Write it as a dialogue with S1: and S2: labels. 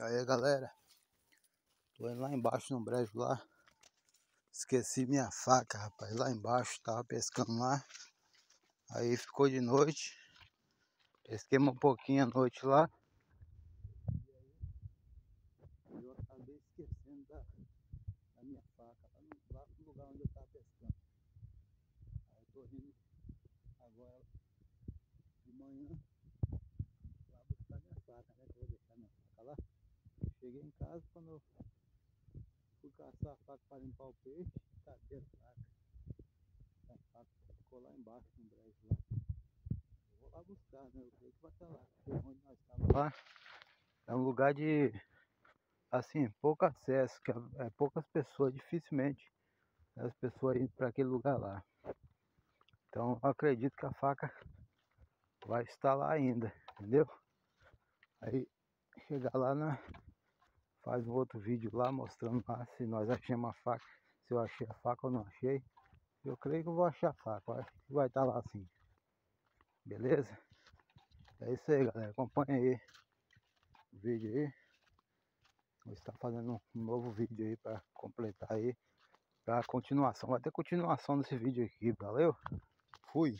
S1: Aí galera, tô indo lá embaixo no brejo lá. Esqueci minha faca, rapaz, lá embaixo, tava pescando lá. Aí ficou de noite. Pesquei um pouquinho à noite lá. E aí, eu acabei esquecendo da, da minha faca, lá no, lá no lugar onde eu tava pescando. Aí eu tô indo agora de manhã lá buscar minha faca, né? Que eu vou deixar minha faca lá. Cheguei em casa quando eu fui caçar a faca para limpar o peixe, cadê a faca? A faca ficou lá embaixo no brejo lá. Eu vou lá buscar, né? Eu creio que vai estar lá. Porque onde nós estávamos lá é um lugar de assim, pouco acesso, que é, é poucas pessoas, dificilmente as pessoas indo para aquele lugar lá. Então acredito que a faca vai estar lá ainda, entendeu? Aí chegar lá na faz um outro vídeo lá mostrando lá se nós achamos a faca, se eu achei a faca ou não achei. Eu creio que eu vou achar a faca, vai estar lá assim. Beleza? É isso aí galera, acompanha aí o vídeo aí. Vou estar fazendo um novo vídeo aí para completar aí. Para continuação, vai ter continuação desse vídeo aqui, valeu? Fui!